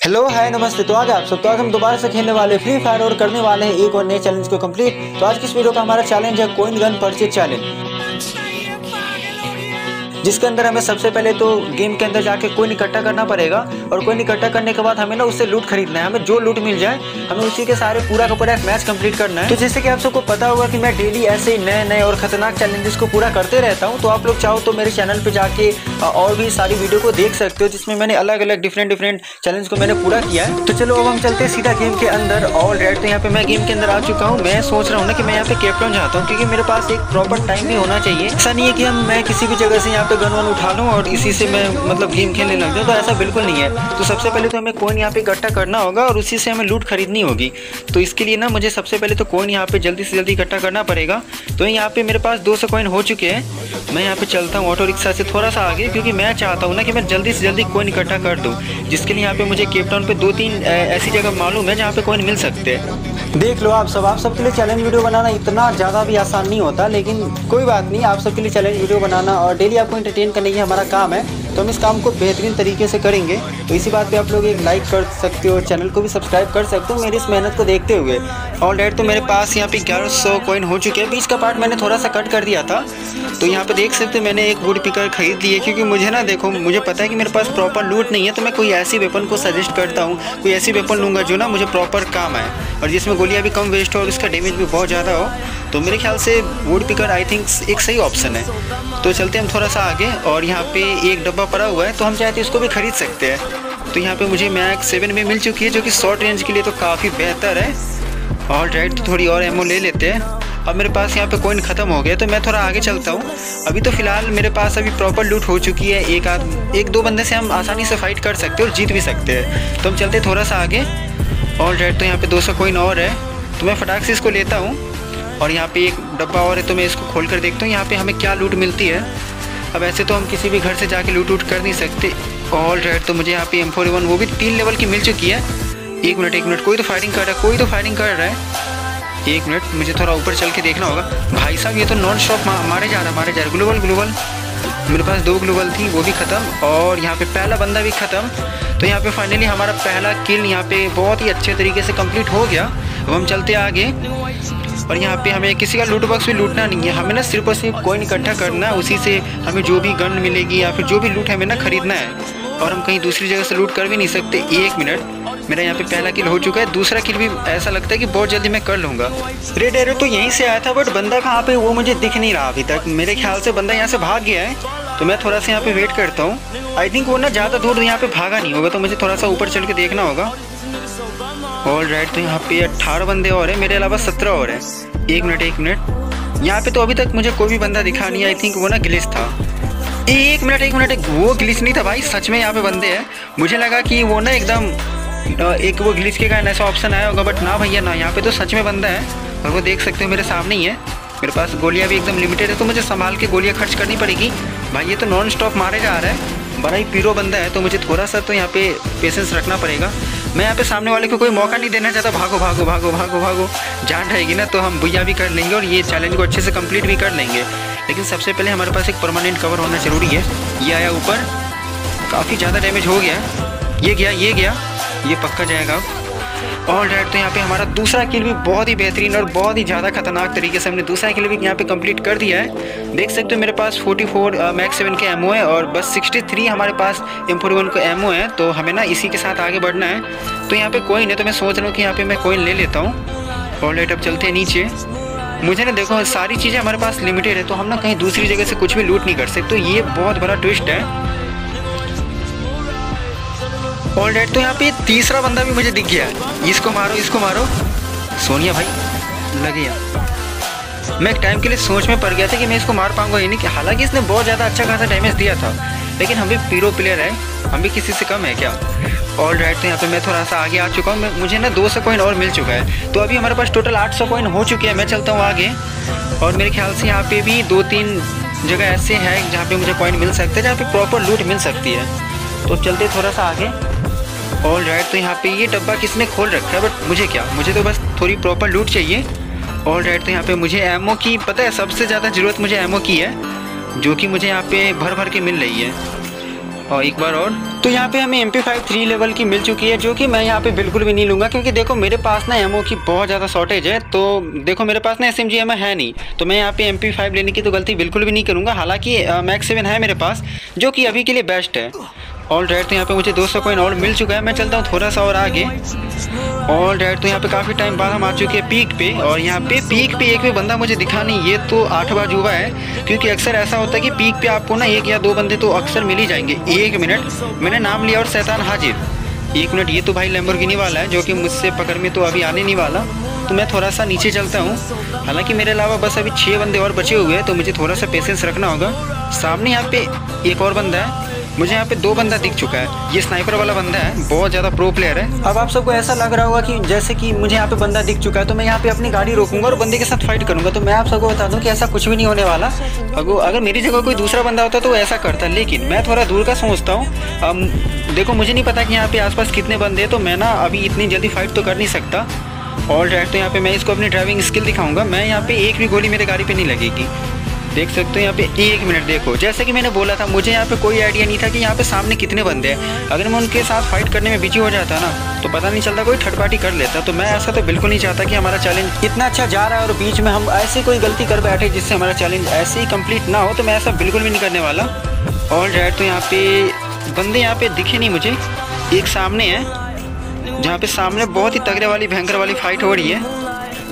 Hello hi नमस्ते। तो आज आप सब तो आज हम दोबारा से खेलने वाले फ्री फायर और करने वाले हैं एक और नए चैलेंज को कंप्लीट तो आज की इस वीडियो का हमारा चैलेंज है कोइन गन परचेज चैलेंज जिसके अंदर हमें सबसे पहले तो गेम के अंदर जाके कोइन इकट्ठा करना पड़ेगा और कोइन इकट्ठा करने के बाद हमें ना उससे लूट खरीदना है, हमें जो लूट मिल जाए, हमें उसी के सारे पूरा का पूरा मैच कंप्लीट करना है। तो जैसे कि आप सबको पता होगा कि मैं डेली ऐसे ही नए नए और खतरनाक चैलेंजेस को पूरा करते रहता हूँ तो आप लोग चाहो तो मेरे चैनल पर जाके और भी सारी वीडियो को देख सकते हो, जिसमें मैंने अलग अलग डिफरेंट डिफरेंट चैलेंज को मैंने पूरा किया है। तो चलो अब हम चलते हैं सीधा गेम के अंदर ऑल रेड तो यहाँ पे मैं गेम के अंदर आ चुका हूँ। मैं सोच रहा हूँ ना कि मैं यहाँ पे कैप्टन चाहता हूँ, क्योंकि मेरे पास एक प्रॉपर टाइम भी होना चाहिए। ऐसा नहीं है कि हम, मैं किसी भी जगह से यहाँ पे गन वन उठा लूँ और इसी से मैं मतलब गेम खेलने लग जाऊँ तो ऐसा बिल्कुल नहीं है। तो सबसे पहले तो हमें कोइन यहाँ पे इकट्ठा करना होगा और उसी से हमें लूट खरीदनी होगी। तो इसके लिए ना मुझे सबसे पहले तो कोइन यहाँ पे जल्दी से जल्दी इकट्ठा करना पड़ेगा। तो यहाँ पे मेरे पास दो सौ कोइन हो चुके हैं। मैं यहाँ पे चलता हूँ ऑटो रिक्शा से थोड़ा सा आगे, क्योंकि मैं चाहता हूँ ना कि मैं जल्दी से जल्दी कोइन इकट्ठा कर दूँ। जिसके लिए यहाँ पे मुझे केपटाउन पर दो तीन ऐसी जगह मालूम है जहाँ पे कोइन मिल सकते हैं। देख लो आप सब, आप सबके लिए चैलेंज वीडियो बनाना इतना ज़्यादा भी आसान नहीं होता, लेकिन कोई बात नहीं, आप सबके लिए चैलेंज वीडियो बनाना और डेली आपको इंटरटेन करने की हमारा काम है। तो हम इस काम को बेहतरीन तरीके से करेंगे। तो इसी बात पे आप लोग एक लाइक कर सकते हो चैनल को भी सब्सक्राइब कर सकते हो मेरी इस मेहनत को देखते हुए। ऑल राइट तो मेरे पास यहाँ पे ग्यारह सौ कॉइन हो चुके हैं। बीच का पार्ट मैंने थोड़ा सा कट कर दिया था। तो यहाँ पे देख सकते हो मैंने एक वुड पिकर खरीद ली है, क्योंकि मुझे ना देखो, मुझे पता है कि मेरे पास प्रॉपर लूट नहीं है तो मैं कोई ऐसी वेपन को सजेस्ट करता हूँ, कोई ऐसी वेपन लूँगा जो ना मुझे प्रॉपर काम आए। और जिसमें गोलियाँ भी कम वेस्ट हो और उसका डैमेज भी बहुत ज़्यादा हो। तो मेरे ख्याल से वुड पिकर आई थिंक एक सही ऑप्शन है। तो चलते हम थोड़ा सा आगे, और यहाँ पे एक डब्बा पड़ा हुआ है तो हम चाहते इसको भी खरीद सकते हैं। तो यहाँ पे मुझे मैक सेवन में मिल चुकी है, जो कि शॉर्ट रेंज के लिए तो काफ़ी बेहतर है। और राइट तो थोड़ी और एमओ ले लेते हैं। अब मेरे पास यहाँ पे कोइन ख़त्म हो गया तो मैं थोड़ा आगे चलता हूँ। अभी तो फ़िलहाल मेरे पास अभी प्रॉपर लूट हो चुकी है, एक आध, एक दो बंदे से हम आसानी से फाइट कर सकते हैं और जीत भी सकते हैं। तो हम चलते थोड़ा सा आगे। और राइट तो यहाँ पे दो सौ कोइन और है। तो मैं फटाक से इसको लेता हूँ। और यहाँ पे एक डब्बा और है तो मैं इसको खोल कर देखता हूँ। यहाँ पे हमें क्या लूट मिलती है? अब ऐसे तो हम किसी भी घर से जाके लूट वूट कर नहीं सकते। ऑल राइट तो मुझे यहाँ पे एम फोर वन वो भी तीन लेवल की मिल चुकी है। एक मिनट एक मिनट, कोई तो फायरिंग कर रहा है, कोई तो फायरिंग कर रहा है। एक मिनट, मुझे थोड़ा ऊपर चल के देखना होगा। भाई साहब, ये तो नॉन स्टॉप मारे जा रहा है मारे जा रहा। ग्लोबल ग्लोबल मेरे पास दो ग्लोबल थी, वो भी ख़त्म। और यहाँ पे पहला बंदा भी ख़त्म। तो यहाँ पे फाइनली हमारा पहला किल यहाँ पे बहुत ही अच्छे तरीके से कंप्लीट हो गया। अब हम चलते आगे। और यहाँ पे हमें किसी का लूट बॉक्स भी लूटना नहीं है। हमें ना सिर्फ़ और सिर्फ़ कोइन इकट्ठा करना है, उसी से हमें जो भी गन मिलेगी या फिर जो भी लूट हमें ना खरीदना है। और हम कहीं दूसरी जगह से लूट कर भी नहीं सकते। एक मिनट मेरा यहाँ पे पहला किल हो चुका है। दूसरा किल भी ऐसा लगता है कि बहुत जल्दी मैं कर लूँगा। रेड एरो तो यहीं से आया था बट बंदा कहाँ पे वो मुझे दिख नहीं रहा अभी तक। मेरे ख्याल से बंदा यहाँ से भाग गया है। तो मैं थोड़ा सा यहाँ पे वेट करता हूँ। आई थिंक वो ना ज़्यादा दूर यहाँ पे भागा नहीं होगा तो मुझे थोड़ा सा ऊपर चल के देखना होगा। ऑल राइट तो यहाँ पे अट्ठारह बंदे और हैं, मेरे अलावा सत्रह और हैं। एक मिनट एक मिनट। यहाँ पे तो अभी तक मुझे कोई भी बंदा दिखा नहीं आई थिंक वो ना ग्लिच था। एक मिनट एक मिनट, वो ग्लिच नहीं था भाई, सच में यहाँ पे बंदे हैं। मुझे लगा कि वो ना एकदम एक वो ग्लिच के कारण ऐसा ऑप्शन आया होगा बट ना भैया, ना, यहाँ पे तो सच में बंदा है। और वो देख सकते हो, मेरे सामने ही है। मेरे पास गोलियाँ भी एकदम लिमिटेड है तो मुझे संभाल के गोलियाँ खर्च करनी पड़ेगी। भाई, ये तो नॉन स्टॉप मारे जा रहा है। बड़ा ही पीरो बंदा है तो मुझे थोड़ा सा तो यहाँ पे पेशेंस रखना पड़ेगा। मैं यहाँ पे सामने वाले को कोई मौका नहीं देना चाहता। भागो भागो भागो भागो भागो। जान रहेगी ना तो हम भैया भी कर लेंगे और ये चैलेंज को अच्छे से कंप्लीट भी कर लेंगे। लेकिन सबसे पहले हमारे पास एक परमानेंट कवर होना ज़रूरी है। ये आया ऊपर। काफ़ी ज़्यादा डैमेज हो गया। ये गया ये गया। ये पक्का जाएगा अब। ऑल राइट तो यहाँ पे हमारा दूसरा किल भी बहुत ही बेहतरीन और बहुत ही ज़्यादा खतरनाक तरीके से हमने दूसरा किल भी यहाँ पे कंप्लीट कर दिया है। देख सकते हो मेरे पास 44 फोर मैक्स सेवन के एमओ है और बस 63 हमारे पास एम फोर वन का एमओ है तो हमें ना इसी के साथ आगे बढ़ना है। तो यहाँ पे कोइन है तो मैं सोच रहा हूँ कि यहाँ पे मैं कोइन ले लेता हूँ। ऑल राइट अब चलते हैं नीचे। मुझे ना देखो, सारी चीज़ें हमारे पास लिमिटेड है तो हम ना कहीं दूसरी जगह से कुछ भी लूट नहीं कर सकते तो ये बहुत बड़ा ट्विस्ट है। ऑल राइट तो यहाँ पे तीसरा बंदा भी मुझे दिख गया। इसको मारो इसको मारो। सोनिया भाई, लगे यार मैं एक टाइम के लिए सोच में पड़ गया था कि मैं इसको मार पाऊँगा ही नहीं। कि हालाँकि इसने बहुत ज़्यादा अच्छा खासा डैमेज दिया था, लेकिन हम भी पीरो प्लेयर है। हम भी किसी से कम है क्या? ऑल राइट तो यहाँ पे मैं थोड़ा सा आगे आ चुका हूँ। मुझे ना दो सौ कॉइन और मिल चुका है। तो अभी हमारे पास टोटल आठ सौ कॉइन हो चुके हैं। मैं चलता हूँ आगे। और मेरे ख्याल से यहाँ पे भी दो तीन जगह ऐसे हैं जहाँ पे मुझे कॉइन मिल सकते हैं, जहाँ पे प्रॉपर लूट मिल सकती है। तो चलते थोड़ा सा आगे। ऑल राइट तो यहाँ पे ये डब्बा किसने खोल रखा है? बट मुझे क्या? मुझे तो बस थोड़ी प्रॉपर लूट चाहिए। ऑल राइट तो यहाँ पे मुझे एमओ की, पता है, सबसे ज़्यादा ज़रूरत मुझे एमओ की है, जो कि मुझे यहाँ पे भर भर के मिल रही है। और एक बार और तो यहाँ पे हमें M P five three level की मिल चुकी है, जो कि मैं यहाँ पे बिल्कुल भी नहीं लूँगा, क्योंकि देखो, मेरे पास ना एमओ की बहुत ज़्यादा शॉर्टेज है तो देखो, मेरे पास ना एस एम जी एम है नहीं। तो मैं यहाँ पे एम पी फाइव लेने की तो गलती बिल्कुल भी नहीं करूँगा, हालाँकि मैक्स सेवन है मेरे पास, जो कि अभी के लिए बेस्ट है। ऑल राइट तो यहाँ पे मुझे 200 कॉइन और मिल चुका है। मैं चलता हूँ थोड़ा सा और आगे। ऑल राइट तो यहाँ पे काफ़ी टाइम बाद हम आ चुके हैं पीक पे। और यहाँ पे पीक पे एक भी बंदा मुझे दिखा नहीं, ये तो आठ बार जुआ है। क्योंकि अक्सर ऐसा होता है कि पीक पे आपको ना एक या दो बंदे तो अक्सर मिल ही जाएँगे। एक मिनट मैंने नाम लिया और सैतान हाजिर। एक मिनट ये तो भाई लेम्बोर्गिनी वाला है, जो कि मुझसे पकड़ में तो अभी आने नहीं वाला। तो मैं थोड़ा सा नीचे चलता हूँ। हालाँकि मेरे अलावा बस अभी छः बंदे और बचे हुए हैं तो मुझे थोड़ा सा पेशेंस रखना होगा। सामने यहाँ पे एक और बंदा है। मुझे यहाँ पे दो बंदा दिख चुका है। ये स्नाइपर वाला बंदा है, बहुत ज़्यादा प्रो प्लेयर है। अब आप सबको ऐसा लग रहा होगा कि जैसे कि मुझे यहाँ पे बंदा दिख चुका है तो मैं यहाँ पे अपनी गाड़ी रोकूँगा और बंदे के साथ फाइट करूँगा। तो मैं आप सबको बता दूँ कि ऐसा कुछ भी नहीं होने वाला। अगर अगर मेरी जगह कोई दूसरा बंदा होता तो ऐसा करता, लेकिन मैं थोड़ा दूर का सोचता हूँ। देखो, मुझे नहीं पता कि यहाँ पे आसपास कितने बंदे हैं तो मैं ना अभी इतनी जल्दी फाइट तो कर नहीं सकता। ऑल राइट तो यहाँ पे मैं इसको अपनी ड्राइविंग स्किल दिखाऊँगा। मैं यहाँ पे एक भी गोली मेरे गाड़ी पे नहीं लगेगी। देख सकते हो, यहाँ पे एक मिनट देखो। जैसे कि मैंने बोला था, मुझे यहाँ पे कोई आइडिया नहीं था कि यहाँ पे सामने कितने बंदे हैं। अगर मैं उनके साथ फाइट करने में बिज़ी हो जाता ना तो पता नहीं चलता कोई थर्ड पार्टी कर लेता। तो मैं ऐसा तो बिल्कुल नहीं चाहता कि हमारा चैलेंज इतना अच्छा जा रहा है और बीच में हम ऐसी कोई गलती कर बैठे जिससे हमारा चैलेंज ऐसे ही कंप्लीट ना हो तो मैं ऐसा बिल्कुल भी नहीं करने वाला। ऑल राइट तो यहाँ पे बंदे यहाँ पे दिखे नहीं मुझे। एक सामने है, जहाँ पे सामने बहुत ही तगड़े वाली, भयंकर वाली फाइट हो रही है।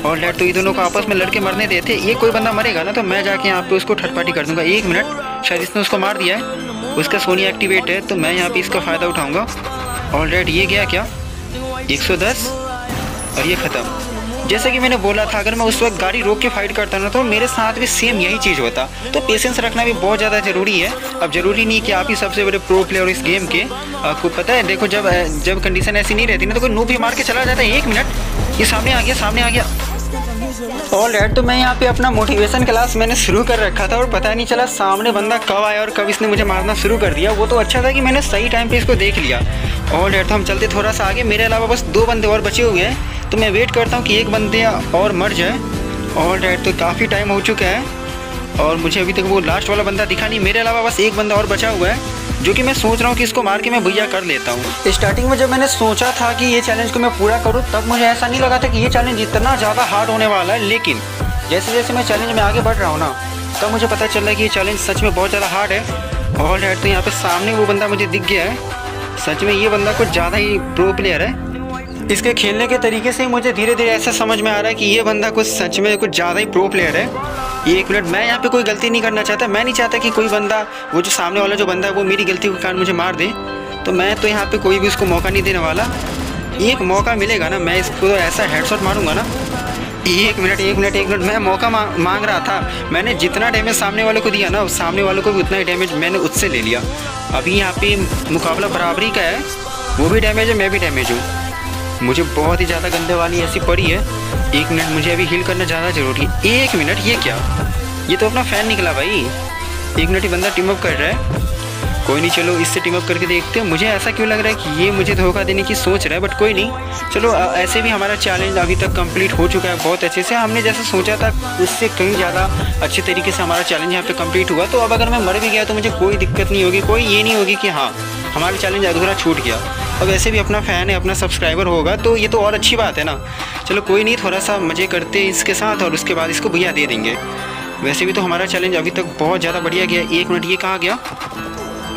और लेट तो ये दोनों को आपस में लड़के मरने देते ये कोई बंदा मरेगा ना तो मैं जाके यहाँ पे उसको पार्टी कर दूँगा। एक मिनट, शायद इसने उसको मार दिया है। उसका सोनी एक्टिवेट है तो मैं यहाँ पे इसका फ़ायदा उठाऊँगा। ऑल राइट ये गया क्या? 110 और ये ख़त्म। जैसे कि मैंने बोला था, अगर मैं उस वक्त गाड़ी रोक के फाइट करता ना तो मेरे साथ भी सेम यही चीज़ होता। तो पेशेंस रखना भी बहुत ज़्यादा ज़रूरी है। अब ज़रूरी नहीं कि आप ही सबसे बड़े प्रो प्लेयर इस गेम के। आपको पता है, देखो जब जब कंडीशन ऐसी नहीं रहती ना तो कोई नू भी मार के चला जाता है। एक मिनट, ये सामने आ गया, सामने आ गया। ऑल राइट तो मैं यहाँ पे अपना मोटिवेशन क्लास मैंने शुरू कर रखा था और पता नहीं चला सामने बंदा कब आया और कब इसने मुझे मारना शुरू कर दिया। वो तो अच्छा था कि मैंने सही टाइम पे इसको देख लिया। ऑल राइट तो हम चलते थोड़ा सा आगे। मेरे अलावा बस दो बंदे और बचे हुए हैं। तो मैं वेट करता हूँ कि एक बंदे और मर जाए। ऑल राइट तो काफ़ी टाइम हो चुका है। और मुझे अभी तक वो लास्ट वाला बंदा दिखा नहीं। मेरे अलावा बस एक बंदा और बचा हुआ है। जो कि मैं सोच रहा हूँ कि इसको मार के मैं भैया कर लेता हूँ। स्टार्टिंग में जब मैंने सोचा था कि ये चैलेंज को मैं पूरा करूँ, तब मुझे ऐसा नहीं लगा था कि ये चैलेंज इतना ज़्यादा हार्ड होने वाला है। लेकिन जैसे जैसे मैं चैलेंज में आगे बढ़ रहा हूँ ना, तब मुझे पता चल रहा है कि ये चैलेंज सच में बहुत ज़्यादा हार्ड है। और राइट तो यहाँ पे सामने वो बंदा मुझे दिख गया है। सच में ये बंदा कुछ ज़्यादा ही प्रो प्लेयर है। इसके खेलने के तरीके से ही मुझे धीरे धीरे ऐसा समझ में आ रहा है कि ये बंदा कुछ सच में कुछ ज़्यादा ही प्रो प्लेयर है। ये एक मिनट मैं यहाँ पे कोई गलती नहीं करना चाहता। मैं नहीं चाहता कि कोई बंदा वो जो सामने वाला जो बंदा है वो मेरी गलती के कारण मुझे मार दे। तो मैं तो यहाँ पे कोई भी उसको मौका नहीं देने वाला। एक मौका मिलेगा ना मैं इसको ऐसा हेडशॉट मारूँगा ना। एक मिनट एक मिनट एक मिनट मैं मौका मा, मांग रहा था। मैंने जितना डैमेज सामने वाले को दिया ना सामने वालों को भी उतना ही डैमेज मैंने उससे ले लिया। अभी यहाँ पे मुकाबला बराबरी का है। वो भी डैमेज है मैं भी डैमेज हूँ। मुझे बहुत ही ज़्यादा गंदे वाली ऐसी पड़ी है। एक मिनट, मुझे अभी हील करना ज़्यादा ज़रूरी है। एक मिनट, ये क्या? ये तो अपना फ़ैन निकला भाई। एक मिनट ही बंदा टीम अप कर रहा है। कोई नहीं, चलो इससे टीम अप करके देखते हैं। मुझे ऐसा क्यों लग रहा है कि ये मुझे धोखा देने की सोच रहा है बट कोई नहीं। चलो ऐसे भी हमारा चैलेंज अभी तक कंप्लीट हो चुका है बहुत अच्छे से। हमने जैसे सोचा था उससे कहीं ज़्यादा अच्छे तरीके से हमारा चैलेंज यहाँ पे कंप्लीट हुआ। तो अब अगर मैं मर भी गया तो मुझे कोई दिक्कत नहीं होगी, कोई ये नहीं होगी कि हाँ हमारा चैलेंज अधूरा छूट गया। अब वैसे भी अपना फ़ैन है, अपना सब्सक्राइबर होगा तो ये तो और अच्छी बात है ना। चलो कोई नहीं थोड़ा सा मज़े करते इसके साथ और उसके बाद इसको भैया दे देंगे। वैसे भी तो हमारा चैलेंज अभी तक बहुत ज़्यादा बढ़िया गया। एक मिनट, ये कहाँ गया?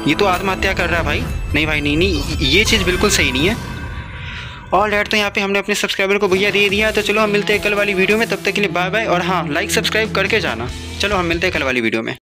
ये तो आत्महत्या कर रहा है भाई। नहीं भाई, नहीं नहीं, ये चीज़ बिल्कुल सही नहीं है। ऑल राइट तो यहाँ पे हमने अपने सब्सक्राइबर को भैया दे दिया। तो चलो हम मिलते हैं कल वाली वीडियो में। तब तक के लिए बाय बाय और हाँ लाइक सब्सक्राइब करके जाना। चलो हम मिलते हैं कल वाली वीडियो में।